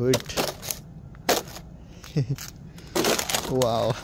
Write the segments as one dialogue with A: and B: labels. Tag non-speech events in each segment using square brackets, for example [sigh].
A: Wait. wow.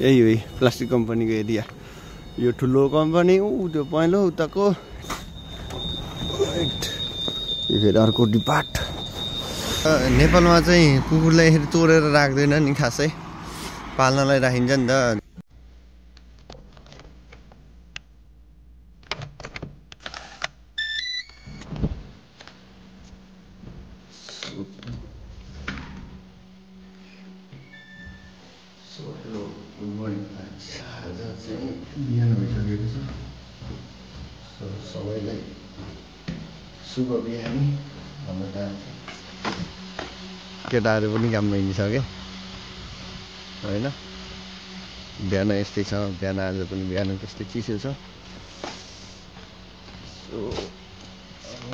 A: यही हो plastic कम्पनीको एरिया यो ठुलो कम्पनी ऊ त्यो पहेँलो उताको. यो फेरि अर्को डिपार्ट नेपालमा चाहिँ कुकुरलाई यसरी तोडेर राख्दैन नि खासै पाल्नलाई राखिन्छ नि त शुभ बिहानी भन्न चाहन्छु केटाहरू पनि काममा हिँडिसक्यो होइन? बिहान यस्तै छ बिहान आज पनि बिहान त्यस्तै चिसो छ। सो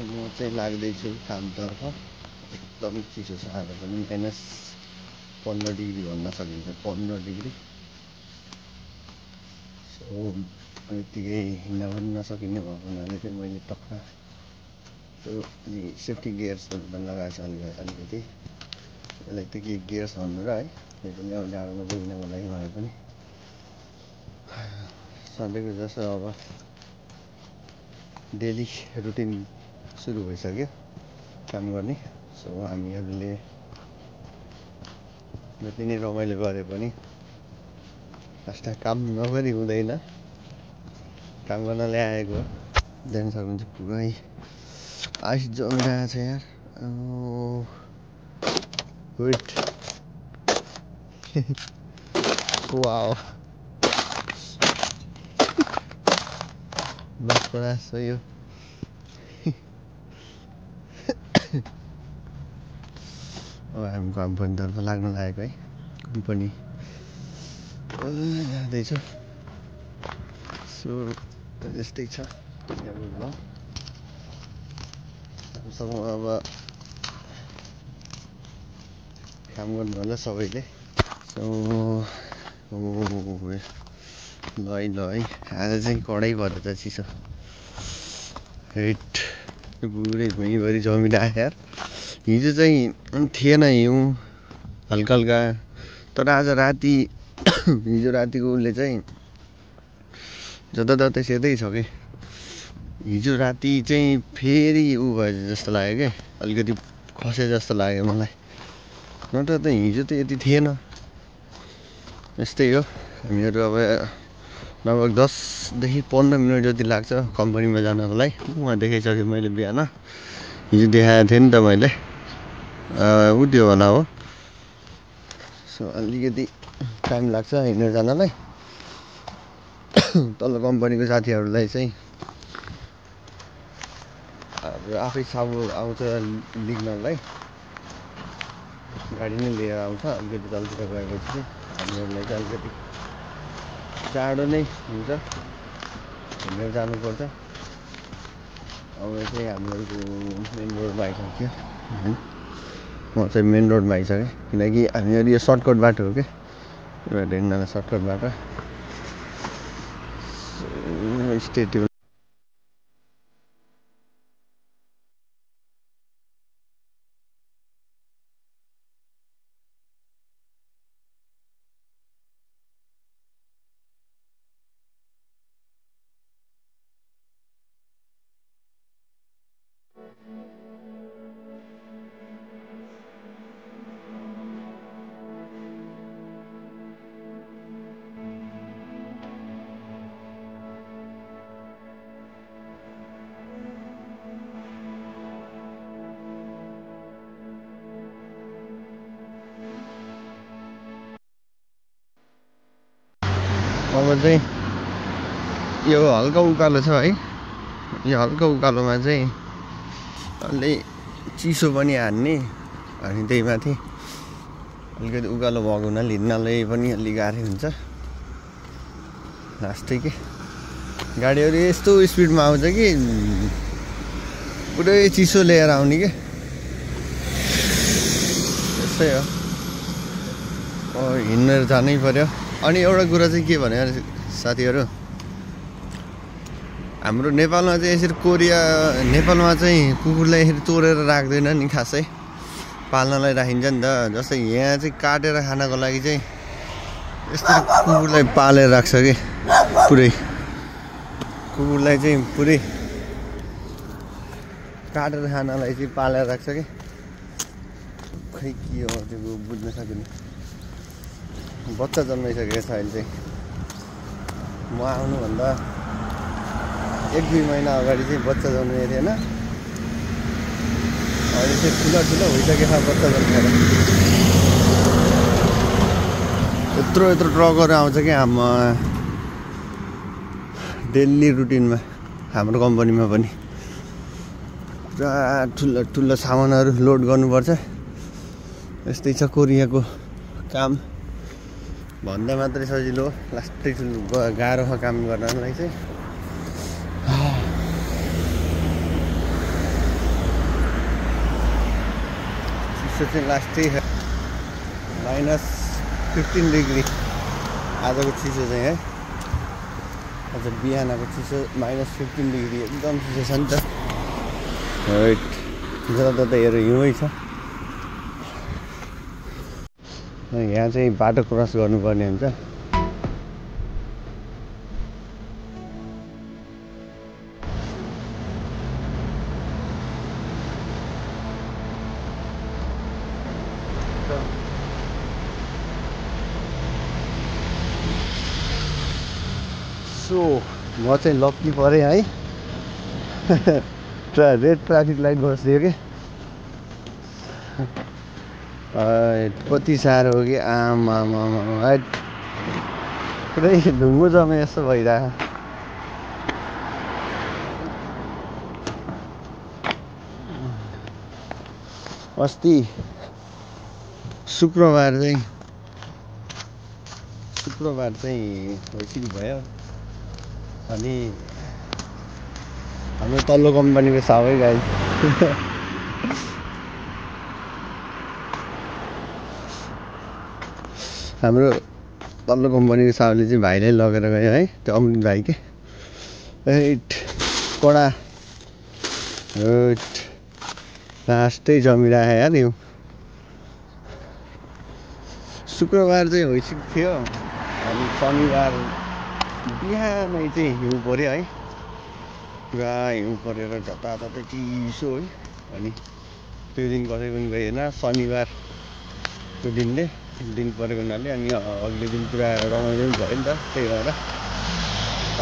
A: म चाहिँ लाग्दैछु कामतर्फ एकदम चिसो छ आज पनि माइनस पन्ध्र डिग्री भन्न सकिन्छ पन्ध्र डिग्री। सो यत्तिकै हिँड्न पनि नसकिने भएको हुनाले चाहिँ मैले टक्क सेफ्टी गियर्सहरू पनि लगाएको छ अलिकति अलिकति यसलाई त के गियर्स भन्नु र है त्यो पनि अब जाडोमा जोगिनको लागि भए पनि। सधैँको जस्तो अब डेली रुटिन सुरु भइसक्यो काम गर्ने। सो हामीहरूले जति नै रमाइलो गरे पनि लास्ट काम नगरी हुँदैन। काम गर्न ल्याएको जान सक्नुहुन्छ पुरै। आइस जमिरहेको छ यार। वेट वाओ बस प्रयास छ यो अब कम्पनीतर्फ लाग्न लागेको है। कम्पनी जाँदैछु। सो यस्तै छ। हामीसँग अब काम गर्नु होला सबैले। ल है ल है आज चाहिँ कडै भएर त चिसो हेट पुरै भुइँभरि जमिरहेको यार हिजो चाहिँ थिएन हिउँ हल्का हल्का। तर आज राति [coughs] हिजो रातिको उसले चाहिँ जताततै सेतै छ कि। हिजो राति चाहिँ फेरि ऊ भयो जस्तो लाग्यो क्या अलिकति खसे जस्तो लाग्यो मलाई। नत्र त हिजो त यति थिएन। यस्तै हो। हामीहरू अब लगभग दसदेखि पन्ध्र मिनट जति लाग्छ कम्पनीमा जानको लागि उहाँ देखाइसकेँ मैले बिहान। हिजो देखाएको थिएँ नि त मैले। ऊ त्यो होला हो। सो अलिकति टाइम लाग्छ हिँडेर जानलाई। तल कम्पनीको साथीहरूलाई चाहिँ आफै साबु आउँछ लिग्नलाई गाडी नै लिएर आउँछ अलिकति तलतिर गएपछि चाहिँ हामीहरूलाई चाहिँ अलिकति चाँडो नै हुन्छ। हिँडेर जानुपर्छ। अब चाहिँ हामीहरूको मेन रोडमा आइसक्यो। म चाहिँ मेन रोडमा आइसकेँ। किनकि हामीहरू यो सर्टकट बाटो हो क्या यो सर्टकट बाटो स्टेट चाहिँ यो हल्का उकालो छ है यो हल्का उकालोमा चाहिँ अलि चिसो पनि हान्ने अनि त्यही माथि अलिकति उकालो भएको हुनाले हिँड्नलाई पनि अलिक गाह्रै हुन्छ लास्टै के गाडीहरू यस्तो स्पिडमा आउँछ कि पुरै चिसो लिएर आउने के त्यस्तै हो हिँडेर जानै पऱ्यो अनि एउटा कुरा चाहिँ के भने साथीहरू? हाम्रो नेपालमा चाहिँ यसरी कोरिया नेपालमा चाहिँ कुकुरलाई यसरी तोडेर राख्दैन नि खासै। पाल्नलाई राखिन्छ नि त। जस्तै यहाँ चाहिँ काटेर खानको लागि चाहिँ यस्तो कुकुरलाई पालेर राख्छ कि? पुरै। कुकुरलाई चाहिँ पुरै काटेर खानलाई चाहिँ पालेर राख्छ कि? खै के हो त्यो बुझ्न सकिने। बच्चा जन्माइसकेको छ अहिले चाहिँ? म आउनुभन्दा एक दुई महिना अगाडि चाहिँ बच्चा जन्मेको थिएन। अहिले चाहिँ ठुलो ठुलो भइसकेको छ बच्चा जन्मेर यत्रो यत्रो ट्रकहरू आउँछ कि हाम्रो डेली रुटिनमा हाम्रो कम्पनीमा पनि। पुरा ठुलो ठुलो सामानहरू लोड गर्नुपर्छ। यस्तै छ कोरियाको काम। भन्दा मात्रै सजिलो लास्टै गाह्रो छ काम गर्नलाई चाहिँ। चिसो चाहिँ लास्टै माइनस फिफ्टिन डिग्री आजको चिसो चाहिँ है। आज बिहानको चिसो माइनस फिफ्टिन डिग्री एकदम चिसो छ नि त। राइट जता त हेर हिउँै छ। यहाँ चाहिँ बाटो क्रस गर्नुपर्ने हुन्छ। सो म चाहिँ लक्की परेँ है। [laughs] रेड ट्राफिक लाइट बसिदियो कि कति साह्रो हो कि आमा हाइट पुरै ढुङ्गो जमे जस्तो भइरहेको अस्ति शुक्रबार चाहिँ शुक्रबार चाहिँ भइसक्यो भयो अनि हाम्रो तल्लो कम्पनीको सबै गाई हाम्रो तल्लो कम्पनीको साहुले चाहिँ भाइलाई लगेर गयो है त्यो अमृत भाइ के? एट कडा। लास्टै जमिरहेको यार यो शुक्रबार चाहिँ भइसकेको थियो। अनि शनिबार बिहानै चाहिँ हिउँ पऱ्यो है। पुरा हिउँ परेर जताततै चिसो है। अनि त्यो दिन कसै पनि गएन शनिबारको दिनले। दिन परेको हुनाले अनि अघिल्लो दिन पुरा रमाइलो पनि भयो नि त त्यही भएर।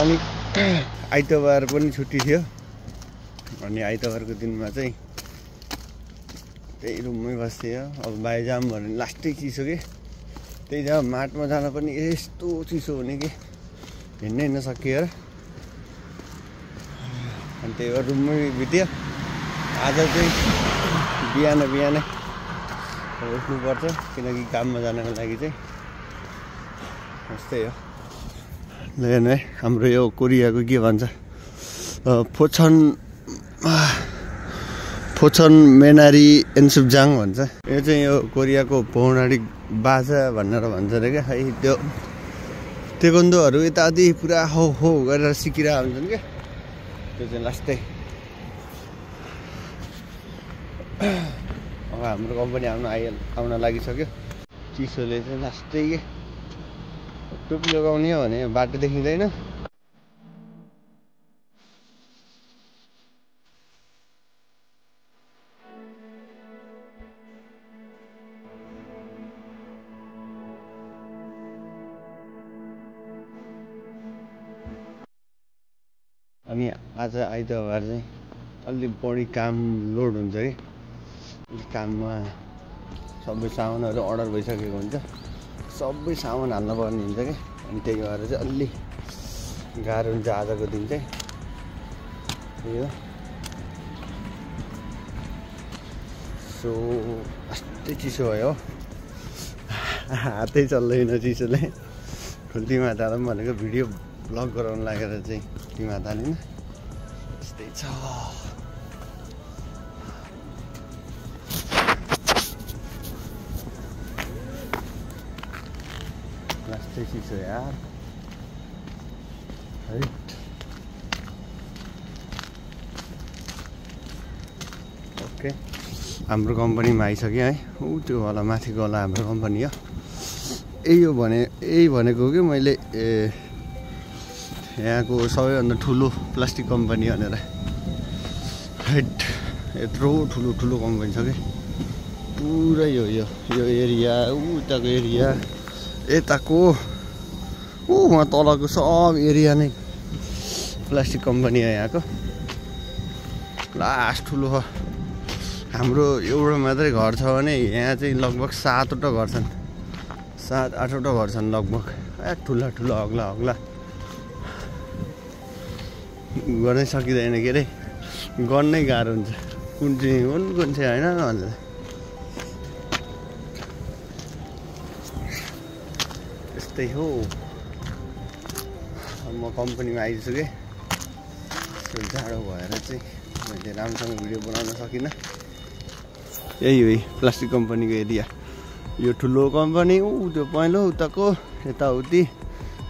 A: अनि [clears throat] आइतबार पनि छुट्टी थियो। अनि आइतबारको दिनमा चाहिँ त्यही रुममै बस्थ्यो अब बाहिर जाऊँ भने लास्टै चिसो कि। त्यही जग्गा माटमा जान पनि यस्तो चिसो हुने कि। हिँड्नै नसकियो र। अनि त्यही भएर रुममै बित्यो। आज चाहिँ बिहान बिहानै उठ्नुपर्छ किनकि काममा जानको लागि चाहिँ यस्तै हो। है हाम्रो यो कोरियाको के भन्छ फोछन फोछन मेनारी एन्सुपजाङ भन्छ। यो चाहिँ यो कोरियाको पौराणिक बाजा भनेर भन्छ अरे क्या। है त्यो तेकन्दोहरू यताउति पुरा हो हो गरेर सिकिरहेको हुन्छन् क्या। त्यो चाहिँ लास्टै। अब हाम्रो कम्पनी आउनु आइ आउन लागिसक्यो। चिसोले चाहिँ लास्टै टोपी लगाउने हो भने बाटो देखिँदैन। अनि आज आइतबार चाहिँ अलिक बढी काम लोड हुन्छ कि? काममा सबै सामानहरू अर्डर भइसकेको हुन्छ। सबै सामान हाल्नुपर्ने हुन्छ कि? अनि त्यही भएर चाहिँ अलि गाह्रो हुन्छ आजको दिन चाहिँ। त्यही हो। सो अस्ति चिसो भयो हातै चल्दैन चिसोले। मातालाई पनि भनेको भिडियो ब्लग गराउनु लागेर चाहिँ माताले नि। यस्तै छ। अच्छी राइट ओके हाम्रो कम्पनीमा आइसक्यो है ऊ त्यो होला माथिको होला हाम्रो कम्पनी हो यही हो भने यही भनेको कि मैले ए यहाँको सबैभन्दा ठुलो प्लास्टिक कम्पनी भनेर हाइट यत्रो ठुलो ठुलो कम्पनी छ कि पुरै हो यो यो एरिया उताको एरिया यताको ऊ उहाँ तलको सब एरिया नै प्लास्टिक कम्पनी हो यहाँको लास्ट ठुलो हो हाम्रो एउटा मात्रै घर छ भने यहाँ चाहिँ लगभग सातवटा घर छन् सात आठवटा घर छन् लगभग ए ठुला ठुला अग्ला अग्ला गर्नै सकिँदैन के अरे गर्नै गाह्रो हुन्छ कुन चाहिँ हुन् कुन चाहिँ होइन भनेर त्यस्तै हो। म कम्पनीमा आइसकेँ जाडो भएर चाहिँ मैले राम्रोसँग भिडियो बनाउन सकिनँ। यही हो प्लास्टिक कम्पनीको एरिया यो। ठुलो कम्पनी ऊ त्यो पहेँलो उताको यताउति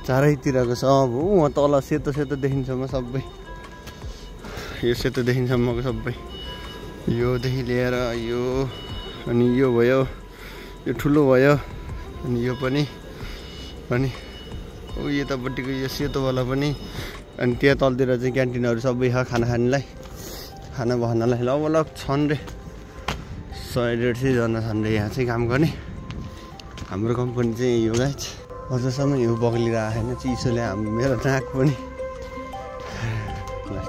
A: चारैतिरको सब ऊ उहाँ तल सेतो सेतो देखिन्छम्म सबै। यो सेतो देखिन्छम्मको सबै। योदेखि लिएर यो अनि यो भयो यो ठुलो भयो अनि यो पनि। अनि ऊ यतापट्टिको यो सेतोवाला पनि। अनि त्यहाँ तलतिर चाहिँ क्यान्टिनहरू सबै छ खाना खानेलाई। खाना बस्नलाई लगभग छन् रे। सय डेढ सयजना छन् रे यहाँ चाहिँ काम गर्ने। हाम्रो कम्पनी चाहिँ यो गाइज अझसम्म यो बग्लिरहेको छैन। चिसोले हाम्रो मेरो नाक पनि।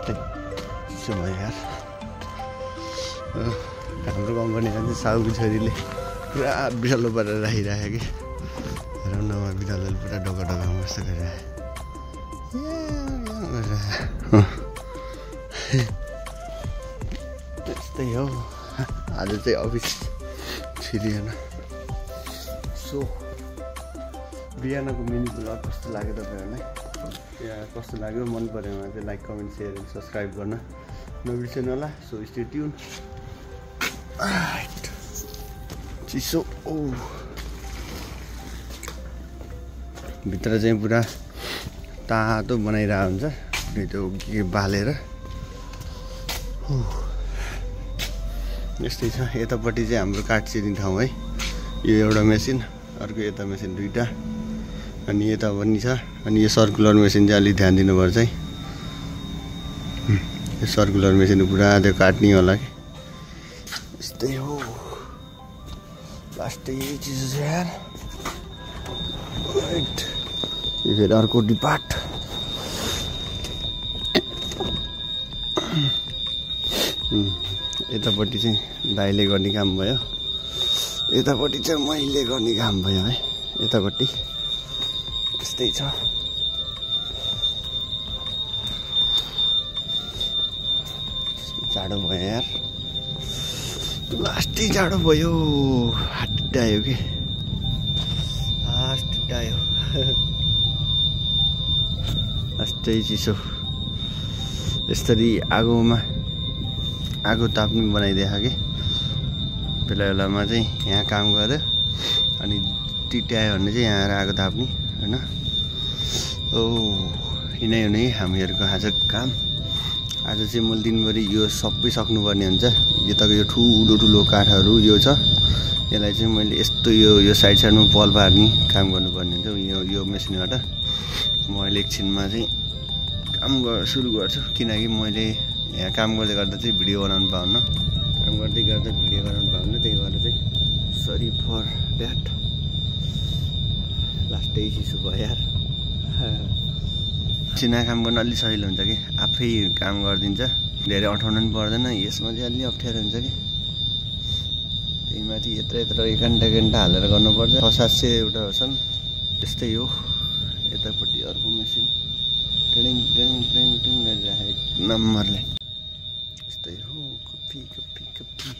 A: चिसो यार। हाम्रो कम्पनीमा चाहिँ साउको छोरीले पुरा बिरालो पारेर राखिराख्यो कि। राउन्डमा बिरालोले पुरा डोका डोकामा बस्छ त्यस्तै हो आज चाहिँ अफिस छिरिएन सो बिहानको मिनी ब्लग कस्तो लाग्यो तपाईँहरूलाई कस्तो लाग्यो मन पऱ्यो भने चाहिँ लाइक कमेन्ट सेयर सब्सक्राइब गर्न नबिर्सेनु होला सो स्टे ट्युन चिसो ओ भित्र चाहिँ पुरा तातो बनाइरहेको हुन्छ। त्यो के बालेर। यस्तै छ। यतापट्टि चाहिँ हाम्रो काठ चिर्ने ठाउँ है। यो एउटा मेसिन अर्को यता मेसिन दुइटा अनि यता पनि छ। अनि यो सर्कुलर मेसिन चाहिँ अलिक ध्यान दिनुपर्छ है। यो सर्कुलर मेसिन पुरा त्यो काट्ने होला कि। यस्तै हो। लास्टै चिज छ राइट यो फेरि अर्को डिपार्ट यतापट्टि चाहिँ दाइले गर्ने काम भयो यतापट्टि चाहिँ मैले गर्ने काम भयो है यतापट्टि यस्तै छ जाडो भयो यार लास्टै जाडो भयो हाट्टायो कि लास्ट टायो लास्टै चिसो। यसरी आगोमा आगो ताप्नु बनाइदिएको कि बेला बेलामा चाहिँ यहाँ काम गऱ्यो अनि टिट्यायो भने चाहिँ यहाँ आएर आगो ताप्ने होइन? ओ यिनै हो नै हामीहरूको आज काम। आज चाहिँ मैले दिनभरि यो सबै सक्नुपर्ने हुन्छ। यताको यो ठुलो ठुलो काठहरू यो छ। यसलाई चाहिँ मैले यस्तो यो यो साइड साइडमा पल पार्ने काम गर्नुपर्ने हुन्छ। यो यो मेसिनबाट। म अहिले एकछिनमा चाहिँ काम सुरु गर्छु। किनकि मैले यहाँ काम गर्दै गर्दा चाहिँ भिडियो बनाउनु पाउन्न काम गर्दै गर्दा भिडियो बनाउनु पाउन्न त्यही भएर चाहिँ सरी फर द्याट लास्टै चिसो भयो यार। [laughs] चिना काम गर्न अलिक सजिलो हुन्छ कि? आफै काम गरिदिन्छ। धेरै अँठाउनु पनि पर्दैन। यसमा चाहिँ अलि अप्ठ्यारो हुन्छ कि? त्यही माथि यत्रो यत्रो एक घन्टा घन्टा हालेर गर्नुपर्छ। छ सात सय एउटा छन् त्यस्तै हो। यतापट्टि अर्को मेसिन टेङ टेङ टेङ गरिराखेको एक नम्बरले यस्तै हो कपी कपी कपी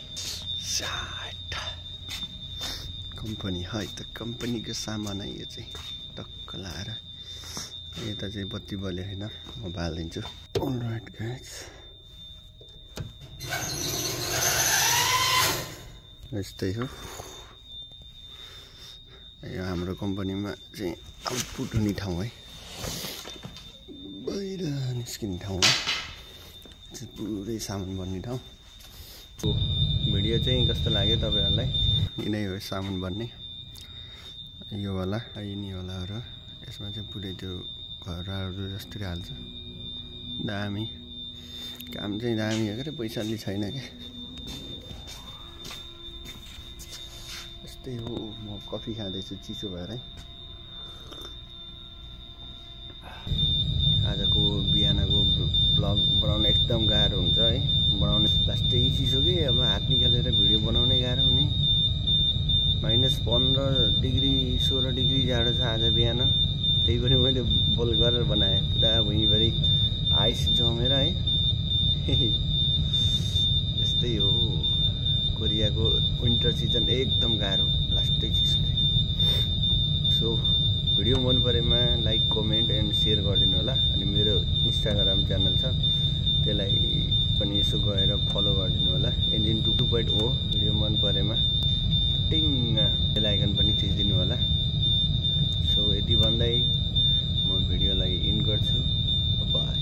A: कम्पनी है त कम्पनीको सामान है यो चाहिँ टक्क लाएर यता चाहिँ बत्ती बल्यो होइन म बालिदिन्छु राइट गाइस यस्तै हो यो हाम्रो कम्पनीमा चाहिँ आउटपुट हुने ठाउँ है निस्किने ठाउँ हो। पुरै सामान बन्ने ठाउँ। भिडियो चाहिँ कस्तो लाग्यो तपाईँहरूलाई? यिनै हो सामान भन्ने। यो होला यिनी होलाहरू यसमा चाहिँ पुरै त्यो घरहरू जस्तै हाल्छ। दामी। काम चाहिँ दामी हो क्या पैसा अलि छैन क्या। यस्तै हो। म कफी खाँदैछु चिसो भएर। विन्टर सिजन एकदम गाह्रो लास्टै चिजले सो भिडियो मन परेमा लाइक कमेन्ट एन्ड सेयर गरिदिनु होला। अनि मेरो इन्स्टाग्राम च्यानल छ त्यसलाई पनि यसो गएर फलो गरिदिनु होला। Engine two two point O video मन परेमा टिङ बेल आइकन पनि थिचिदिनु होला। सो यति भन्दै म भिडियोलाई इन गर्छु। बाई